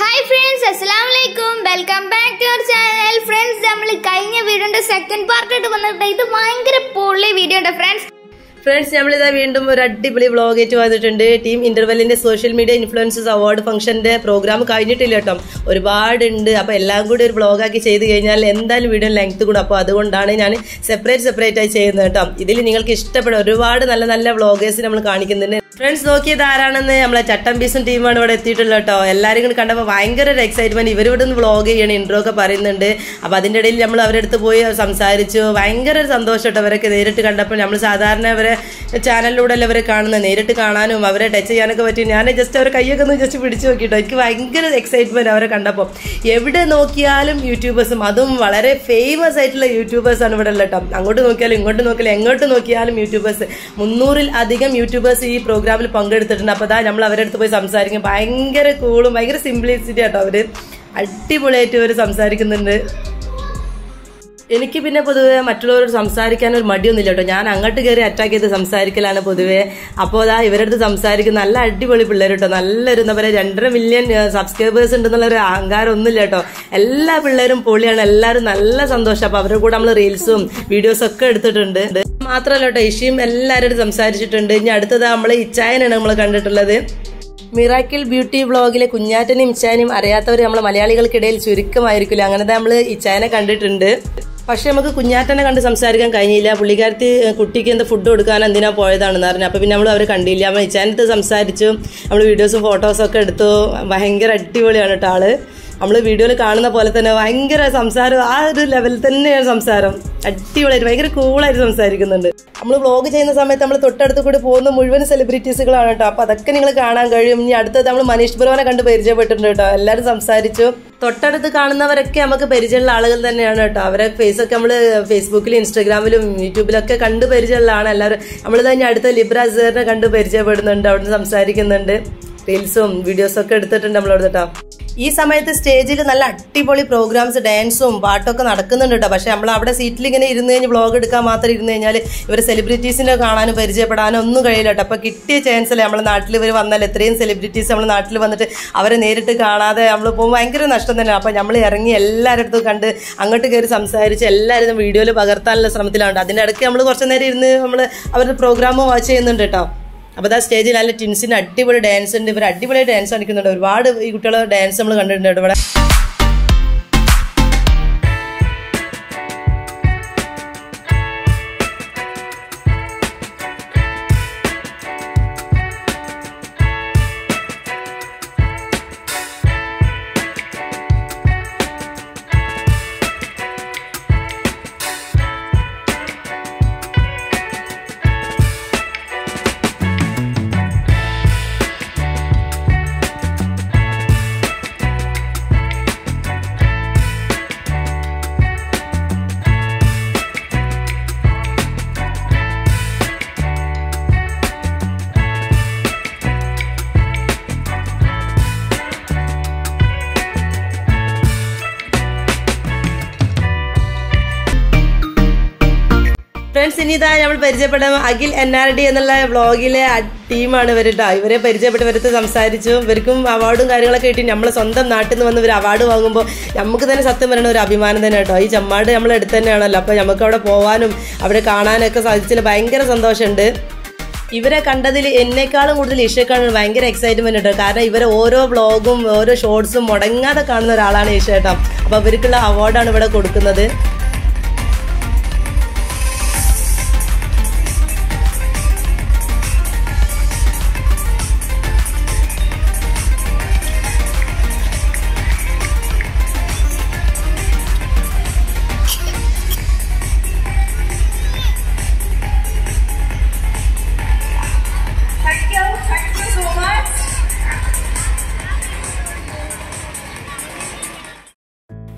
Hi friends അസ്സലാം വലൈക്കും welcome back to our channel friends നമ്മൾ കഴിഞ്ഞ വീഡിയോന്റെ സെക്കൻഡ് പാർട്ടായിട്ട് വന്നിട്ട് ഇത് ഭയങ്കര പൊള്ളി വീഡിയോ ഉണ്ട് ഫ്രണ്ട്സ് ഫ്രണ്ട്സ് നമ്മളിതാ വീണ്ടും ഒരു അടിപൊളി വ്ളോഗ് ആയിട്ട് വന്നിട്ടുണ്ട്. ടീം ഇന്റർവെല്ലിന്റെ സോഷ്യൽ മീഡിയ ഇൻഫ്ലുവൻസസ് അവാർഡ് ഫംഗ്ഷന്റെ പ്രോഗ്രാം കഴിഞ്ഞിട്ടില്ല കേട്ടോ. ഒരുപാടുണ്ട്. അപ്പൊ എല്ലാം കൂടി ഒരു വ്ളോഗാക്കി ചെയ്ത് കഴിഞ്ഞാൽ എന്തായാലും വീഡിയോ ലെങ്ത് കൂടും. അപ്പോൾ അതുകൊണ്ടാണ് ഞാൻ സെപ്പറേറ്റ് സെപ്പറേറ്റ് ആയി ചെയ്യുന്നത് കേട്ടോ. ഇതിൽ നിങ്ങൾക്ക് ഇഷ്ടപ്പെടും ഒരുപാട് നല്ല നല്ല വ്ളോഗേഴ്സ് നമ്മൾ കാണിക്കുന്നുണ്ട്. ഫ്രണ്ട്സ് നോക്കിയത് ആരാണെന്ന് നമ്മളെ ചട്ടം പീസും ടീമാണ് ഇവിടെ എത്തിയിട്ടുള്ളത് കേട്ടോ. എല്ലാവരും കൂടി കണ്ടപ്പോൾ ഭയങ്കര ഒരു എക്സൈറ്റ്മെന്റ് ഇവർ ഇവിടെ നിന്ന് വ്ളോഗ് ചെയ്യണം ഇൻട്രോ ഒക്കെ പറയുന്നുണ്ട്. അപ്പൊ അതിന്റെ ഇടയിൽ നമ്മൾ അവരെടുത്ത് പോയി സംസാരിച്ചു. ഭയങ്കര ഒരു സന്തോഷം കേട്ടോ അവരൊക്കെ നേരിട്ട് കണ്ടപ്പോൾ നമ്മൾ സാധാരണ അവരെ ചാനലിലൂടെ അല്ല അവരെ കാണുന്നത് നേരിട്ട് കാണാനും അവരെ ടച്ച് ചെയ്യാനൊക്കെ പറ്റി ഞാൻ ജസ്റ്റ് അവരെ കൈയൊക്കെ ഒന്ന് ജസ്റ്റ് പിടിച്ചു നോക്കിയിട്ടോ എനിക്ക് ഭയങ്കര എക്സൈറ്റ്മെന്റ് അവരെ കണ്ടപ്പോൾ എവിടെ നോക്കിയാലും യൂട്യൂബേഴ്സും അതും വളരെ ഫേമസ് ആയിട്ടുള്ള യൂട്യൂബേഴ്സാണ് ഇവിടെ ഉള്ളത് കേട്ടോ അങ്ങോട്ട് നോക്കിയാലും ഇങ്ങോട്ട് നോക്കിയാലും എങ്ങോട്ട് നോക്കിയാലും യൂട്യൂബേഴ്സ് മുന്നൂറിൽ അധികം യൂട്യൂബേഴ്സ് ഈ പ്രോഗ്രാമിൽ പങ്കെടുത്തിട്ടുണ്ട്. അപ്പോൾ അതാ നമ്മൾ അവരുടെ അടുത്ത് പോയി സംസാരിക്കും. ഭയങ്കര കൂളും ഭയങ്കര സിംപ്ലിസിറ്റി ആട്ടോ അവർ അടിപൊളിയായിട്ട് അവർ സംസാരിക്കുന്നുണ്ട്. എനിക്ക് പിന്നെ പൊതുവെ മറ്റുള്ളവരോട് സംസാരിക്കാൻ ഒരു മടിയൊന്നുമില്ല കേട്ടോ. ഞാൻ അങ്ങോട്ട് കയറി അറ്റാക്ക് ചെയ്ത് സംസാരിക്കലാണ് പൊതുവെ. അപ്പോൾ അതാ ഇവരടുത്ത് സംസാരിക്കുന്ന നല്ല അടിപൊളി പിള്ളേർ കേട്ടോ. നല്ലൊരു എന്താ പറയുക രണ്ടര മില്യൺ സബ്സ്ക്രൈബേഴ്സ് ഉണ്ടെന്നുള്ള ഒരു അഹങ്കാരം ഒന്നുമില്ല കേട്ടോ. എല്ലാ പിള്ളേരും പൊളിയാണ്. എല്ലാവരും നല്ല സന്തോഷം. അപ്പോൾ അവരുടെ കൂടെ നമ്മൾ റീൽസും വീഡിയോസും ഒക്കെ എടുത്തിട്ടുണ്ട്. മാത്രമല്ല കേട്ടോ ഇഷിയും എല്ലാവരോടും സംസാരിച്ചിട്ടുണ്ട്. ഇനി അടുത്തത് നമ്മൾ ഇച്ചായനാണ് നമ്മൾ കണ്ടിട്ടുള്ളത്. മിറാക്കിൾ ബ്യൂട്ടി വ്ളോഗിലെ കുഞ്ഞാറ്റനും ഇച്ചാനും അറിയാത്തവർ നമ്മളെ മലയാളികൾക്കിടയിൽ ചുരുക്കമായിരിക്കില്ല. അങ്ങനത്തെ നമ്മൾ ഇച്ചായനെ കണ്ടിട്ടുണ്ട്. പക്ഷെ നമുക്ക് കുഞ്ഞാറ്റനെ കണ്ട് സംസാരിക്കാൻ കഴിഞ്ഞില്ല. പുള്ളിക്കാരത്തി കുട്ടിക്ക് എന്താ ഫുഡ് കൊടുക്കാൻ എന്തിനാ പോയതാണെന്ന് പറഞ്ഞു അപ്പോൾ പിന്നെ നമ്മൾ അവരെ കണ്ടില്ല. നമ്മൾ ഇച്ചാനത്ത് സംസാരിച്ചു. നമ്മൾ വീഡിയോസും ഫോട്ടോസും ഒക്കെ എടുത്തു. ഭയങ്കര അടിപൊളിയാണ് കേട്ടോ ആൾ. നമ്മൾ വീഡിയോയിൽ കാണുന്ന പോലെ തന്നെ ഭയങ്കര സംസാരം ആ ഒരു ലെവലിൽ തന്നെയാണ് സംസാരം. അടിപൊളിയായിട്ട് ഭയങ്കര കൂളായിട്ട് സംസാരിക്കുന്നുണ്ട്. നമ്മൾ വ്ളോഗ് ചെയ്യുന്ന സമയത്ത് നമ്മൾ തൊട്ടടുത്ത് കൂടി പോകുന്ന മുഴുവൻ സെലിബ്രിറ്റീസുകളാണ് കേട്ടോ. അപ്പോൾ അതൊക്കെ നിങ്ങൾ കാണാൻ കഴിയും. ഇനി അടുത്തത് നമ്മൾ മനീഷ് ബുറോനെ കണ്ട് പരിചയപ്പെട്ടിട്ടുണ്ട് കേട്ടോ. എല്ലാവരും സംസാരിച്ചു. തൊട്ടടുത്ത് കാണുന്നവരൊക്കെ നമുക്ക് പരിചയമുള്ള ആളുകൾ തന്നെയാണ് കേട്ടോ. അവരെ ഫേസൊക്കെ നമ്മൾ ഫേസ്ബുക്കിലും ഇൻസ്റ്റാഗ്രാമിലും യൂട്യൂബിലൊക്കെ കണ്ട് പരിചയമുള്ളതാണ് എല്ലാവരും നമ്മൾ തന്നെ അടുത്ത ലിബ്ര കണ്ട് പരിചയപ്പെടുന്നുണ്ട് അവിടുന്ന് സംസാരിക്കുന്നുണ്ട്. റീൽസും വീഡിയോസും ഒക്കെ എടുത്തിട്ടുണ്ട് നമ്മളവിടെ കേട്ടോ. ഈ സമയത്ത് സ്റ്റേജിൽ നല്ല അടിപൊളി പ്രോഗ്രാംസ് ഡാൻസും പാട്ടൊക്കെ നടക്കുന്നുണ്ട് കേട്ടോ. പക്ഷെ നമ്മൾ അവിടെ സീറ്റിൽ ഇങ്ങനെ ഇരുന്ന് കഴിഞ്ഞ് വ്ളോഗ് എടുക്കാൻ മാത്രം ഇരുന്ന് കഴിഞ്ഞാൽ ഇവർ സെലിബ്രിറ്റീസിനെ കാണാനും പരിചയപ്പെടാനും ഒന്നും കഴിയില്ല കേട്ടോ. അപ്പൊ കിട്ടിയ ചാൻസ് അല്ലേ നമ്മുടെ നാട്ടിൽ ഇവർ വന്നാൽ എത്രയും സെലിബ്രിറ്റീസ് നമ്മൾ നാട്ടിൽ വന്നിട്ട് അവരെ നേരിട്ട് കാണാതെ നമ്മൾ പോകുമ്പോൾ ഭയങ്കര നഷ്ടം തന്നെയാണ് അപ്പോൾ നമ്മൾ ഇറങ്ങി എല്ലാവരുടെ അടുത്തും കണ്ട് അങ്ങോട്ട് കയറി സംസാരിച്ച് എല്ലാവരും വീഡിയോയിൽ പകർത്താനുള്ള ശ്രമത്തിലാണ് അതിന്റെ ഇടയ്ക്ക് നമ്മൾ കുറച്ച് നേരം ഇരുന്ന് നമ്മൾ അവരുടെ പ്രോഗ്രാം വാച്ച് ചെയ്യുന്നുണ്ട് കേട്ടോ. അപ്പോൾ ആ സ്റ്റേജിൽ നല്ല ടിൻസിന് അടിപൊളി ഡാൻസ് ഉണ്ട്. ഇവർ അടിപൊളി ഡാൻസ് കാണിക്കുന്നുണ്ട്. ഒരുപാട് ഈ കുട്ടികളുടെ ഡാൻസ് നമ്മൾ കണ്ടിട്ടുണ്ട് ഇവിടെ. ഇനി ഇതാ നമ്മൾ പരിചയപ്പെടാം. അഖിൽ എൻ ആർ ഡി എന്നുള്ള വ്ളോഗിലെ ടീമാണ് ഇവർ ഇവരെ പരിചയപ്പെട്ട് ഇവരത്ത് സംസാരിച്ചു. ഇവർക്കും അവാർഡും കാര്യങ്ങളൊക്കെ കിട്ടി. നമ്മളെ സ്വന്തം നാട്ടിൽ നിന്ന് വന്ന് ഇവർ അവാർഡ് വാങ്ങുമ്പോൾ നമുക്ക് തന്നെ സത്യം പറയണ ഒരു അഭിമാനം തന്നെ കേട്ടോ. ഈ ചമ്മാട് നമ്മൾ അടുത്ത് തന്നെയാണല്ലോ. അപ്പോൾ നമുക്ക് അവിടെ പോകാനും അവിടെ കാണാനൊക്കെ സാധിച്ചതിൽ ഭയങ്കര സന്തോഷമുണ്ട്. ഇവരെ കണ്ടതിൽ എന്നെക്കാളും കൂടുതൽ ഇഷയ്ക്കാണ് ഭയങ്കര എക്സൈറ്റ്മെന്റ് കേട്ടോ. കാരണം ഇവരെ ഓരോ വ്ളോഗും ഓരോ ഷോർട്സും മുടങ്ങാതെ കാണുന്ന ഒരാളാണ് ഇഷ അപ്പോൾ ഇവർക്കുള്ള അവാർഡാണ് ഇവിടെ കൊടുക്കുന്നത്.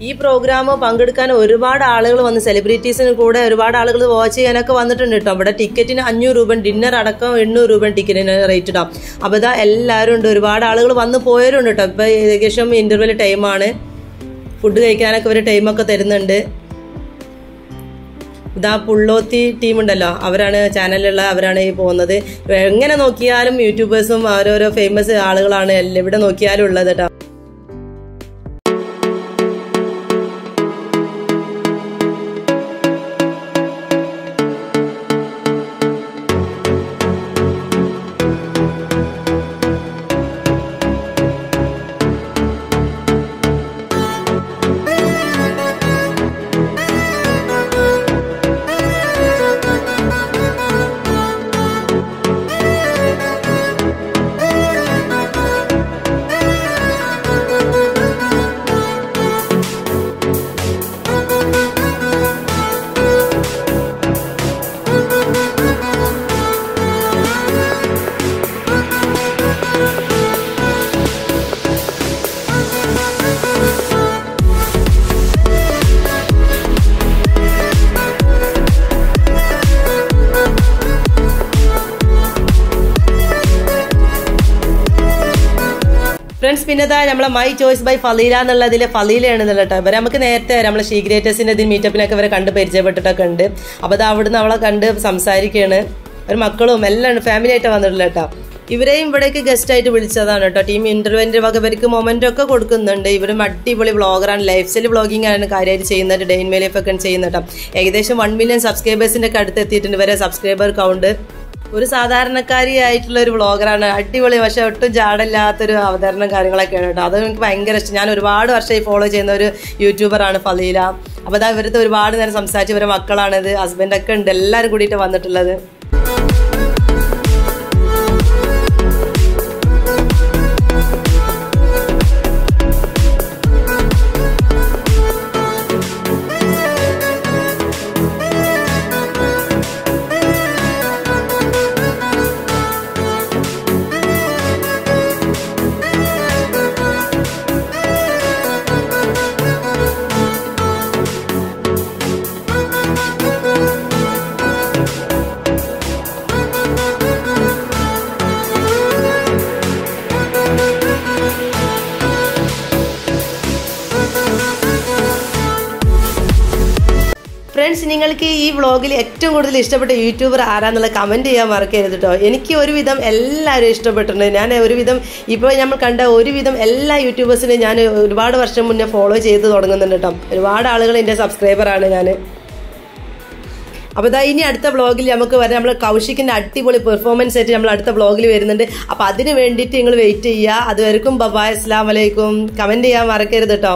ഈ പ്രോഗ്രാം പങ്കെടുക്കാൻ ഒരുപാട് ആളുകൾ വന്ന് സെലിബ്രിറ്റീസിന് കൂടെ ഒരുപാട് ആളുകൾ വാച്ച് ചെയ്യാനൊക്കെ വന്നിട്ടുണ്ട് കേട്ടോ ഇവിടെ ടിക്കറ്റിന് അഞ്ഞൂറ് രൂപ ഡിന്നർ അടക്കം എണ്ണൂറ് രൂപ ടിക്കറ്റിന് റേറ്റ് ഇടാം അപ്പോൾ ഇതാ എല്ലാവരും ഉണ്ട്. ഒരുപാട് ആളുകൾ വന്ന് പോയവരുണ്ട് കേട്ടോ ഇപ്പം ഏകദേശം ഇന്റർവെൽ ടൈമാണ് ഫുഡ് കഴിക്കാനൊക്കെ ഒരു ടൈമൊക്കെ തരുന്നുണ്ട്. ഇതാ പുള്ളോത്തി ടീം ഉണ്ടല്ലോ. അവരാണ് ചാനലിലുള്ള അവരാണ് ഈ പോകുന്നത്. എങ്ങനെ നോക്കിയാലും യൂട്യൂബേഴ്സും ഓരോരോ ഫേമസ് ആളുകളാണ്. എല്ലാം ഇവിടെ നോക്കിയാലും ഉള്ളത് കേട്ടോ ഫ്രണ്ട്സ് പിന്നെ നമ്മളെ മൈ ചോയ്സ് ബൈ ഫലീല എന്നുള്ളതിലെ ഫലീലയാണ് കേട്ടോ. ഇവരെ നമുക്ക് നേരത്തെ നമ്മളെ ഷീ ഗ്രേറ്റേഴ്സിന്റെ ഇതിൽ മീറ്റപ്പിനൊക്കെ ഇവരെ കണ്ട് പരിചയപ്പെട്ടിട്ടൊക്കെ ഉണ്ട്. അപ്പോൾ അത് അവിടുന്ന് അവളെ കണ്ട് സംസാരിക്കുകയാണ് ഒരു മക്കളും എല്ലാം ഫാമിലി ആയിട്ട് വന്നിട്ടില്ല കേട്ടോ. ഇവരെയും ഇവിടേക്ക് ഗസ്റ്റ് ആയിട്ട് വിളിച്ചതാണ് കേട്ടോ. ടീം ഇന്റർവെന്റ് വക ഇവർക്ക് മൊമെന്റ് ഒക്കെ കൊടുക്കുന്നുണ്ട്. ഇവരും അടിപൊളി വ്ളോഗറാണ് ലൈഫ് സ്റ്റൈൽ വ്ളോഗിംഗ് ആണ് കാര്യമായിട്ട് ചെയ്യുന്നത്. ഡെയിൻ മേ ലൈഫ് ഒക്കെ ചെയ്യുന്നത് ഏകദേശം വൺ മില്യൺ സബ്സ്ക്രൈബേഴ്സിന്റെ ഒക്കെ അടുത്ത് എത്തിയിട്ടുണ്ട്. ഇവരെ സബ്സ്ക്രൈബർ കൗണ്ട് ഒരു സാധാരണക്കാരി ആയിട്ടുള്ള ഒരു വ്ളോഗറാണ്. അടിപൊളി. പക്ഷെ ഒട്ടും ചാടില്ലാത്തൊരു അവതരണം കാര്യങ്ങളൊക്കെയാണ് കേട്ടോ. അത് എനിക്ക് ഭയങ്കര ഇഷ്ടം. ഞാൻ ഒരുപാട് വർഷമായി ഫോളോ ചെയ്യുന്ന ഒരു യൂട്യൂബറാണ് ഫലീല. അപ്പോൾ അതാ ഇവരത്തെ ഒരുപാട് നേരം സംസാരിച്ച് ഇവരെ മക്കളാണിത് ഹസ്ബൻഡൊക്കെ ഉണ്ട് എല്ലാവരും കൂടിയിട്ട് വന്നിട്ടുള്ളത്. ഫ്രണ്ട്സ് നിങ്ങൾക്ക് ഈ വ്ളോഗിൽ ഏറ്റവും കൂടുതൽ ഇഷ്ടപ്പെട്ട യൂട്യൂബർ ആരാന്നുള്ള കമന്റ് ചെയ്യാൻ മറക്കരുത് കേട്ടോ എനിക്ക് ഒരുവിധം എല്ലാവരും ഇഷ്ടപ്പെട്ടിട്ടുണ്ട്. ഞാൻ ഒരുവിധം ഇപ്പോൾ നമ്മൾ കണ്ട ഒരുവിധം എല്ലാ യൂട്യൂബേഴ്സിനെയും ഞാൻ ഒരുപാട് വർഷം മുന്നേ ഫോളോ ചെയ്ത് തുടങ്ങുന്നുണ്ട് കേട്ടോ ഒരുപാട് ആളുകൾ എന്റെ സബ്സ്ക്രൈബറാണ് ഞാൻ. അപ്പോൾ ഇതാ ഇനി അടുത്ത വ്ളോഗിൽ നമുക്ക് വരാം. നമ്മൾ കൗശിക്കിന്റെ അടിപൊളി പെർഫോമൻസ് ആയിട്ട് നമ്മൾ അടുത്ത വ്ളോഗിൽ വരുന്നുണ്ട്. അപ്പോൾ അതിന് വേണ്ടിയിട്ട് നിങ്ങൾ വെയിറ്റ് ചെയ്യുക. അതുവരെക്കും ബബായ് അസ്ലാം വലൈക്കും കമന്റ് ചെയ്യാൻ മറക്കരുത് കേട്ടോ